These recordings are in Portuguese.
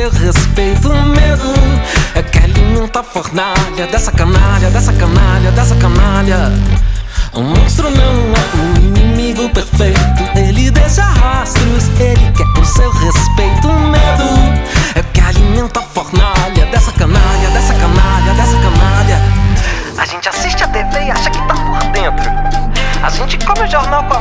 Ele quer o respeito, medo. É que alimenta a fornalha dessa canalha, dessa canalha, dessa canalha. Um monstro não é um inimigo perfeito. Ele deixa rastros, ele quer o seu respeito, medo. É que alimenta a fornalha dessa canalha, dessa canalha, dessa canalha. A gente assiste a TV e acha que tá por dentro. A gente come o jornal com a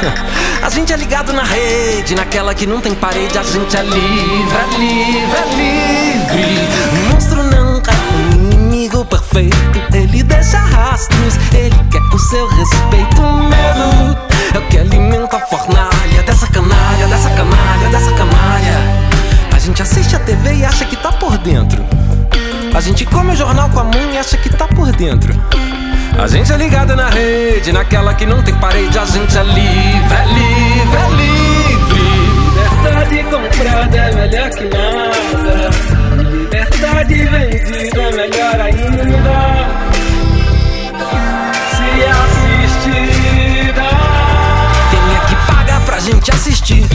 A gente é ligado na rede, naquela que não tem parede. A gente é livre, é livre, é livre. O monstro não é um inimigo perfeito. Ele deixa rastros, ele quer o seu respeito. Medo é o que alimenta a fornalha dessa canalha, dessa canalha, dessa canalha. A gente assiste a TV e acha que tá por dentro. A gente come o jornal com a mão e acha que tá por dentro. A gente é ligado na rede, naquela que não tem parede. A gente é livre, é livre, é livre. Liberdade comprada é melhor que nada. Liberdade vendida é melhor ainda. Se assistida. Quem é que paga pra gente assistir?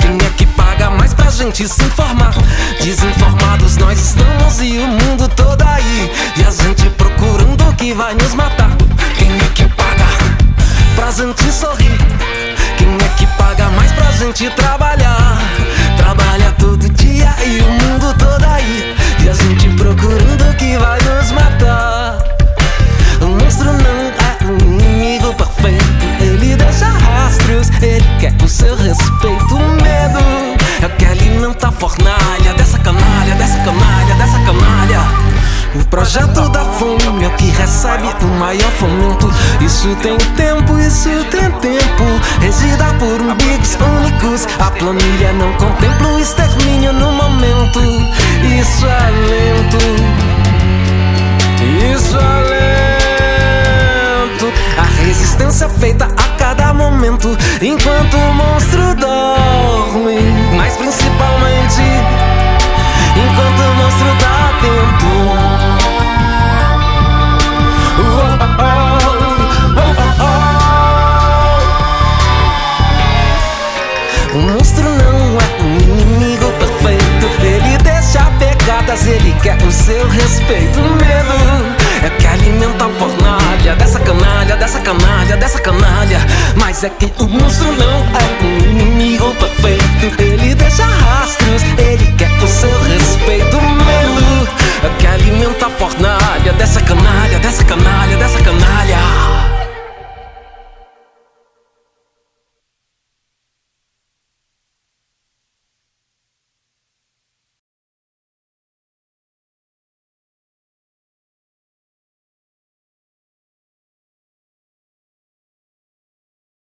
Quem é que paga mais pra gente se informar? Desinformados nós estamos e o mundo todo aí. Gente? Trabalha projeto da fome é o que recebe o maior fomento. Isso tem tempo, isso tem tempo. Regida por umbigs únicos. A planilha não contempla o extermínio no momento. Isso é lento. Isso é lento. A resistência feita a cada momento. Enquanto o monstro dorme. Mas principalmente. Enquanto o monstro dá tempo. mas ele quer o seu respeito. Medo é que alimenta a fornalha dessa canalha, dessa canalha, dessa canalha. Mas é que o monstro não é um inimigo perfeito. Ele deixa rastros, ele quer o seu respeito. Medo é que alimenta a fornalha dessa canalha, dessa canalha.